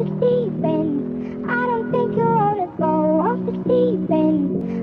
the deep end. I don't think you ought to go off the deep end.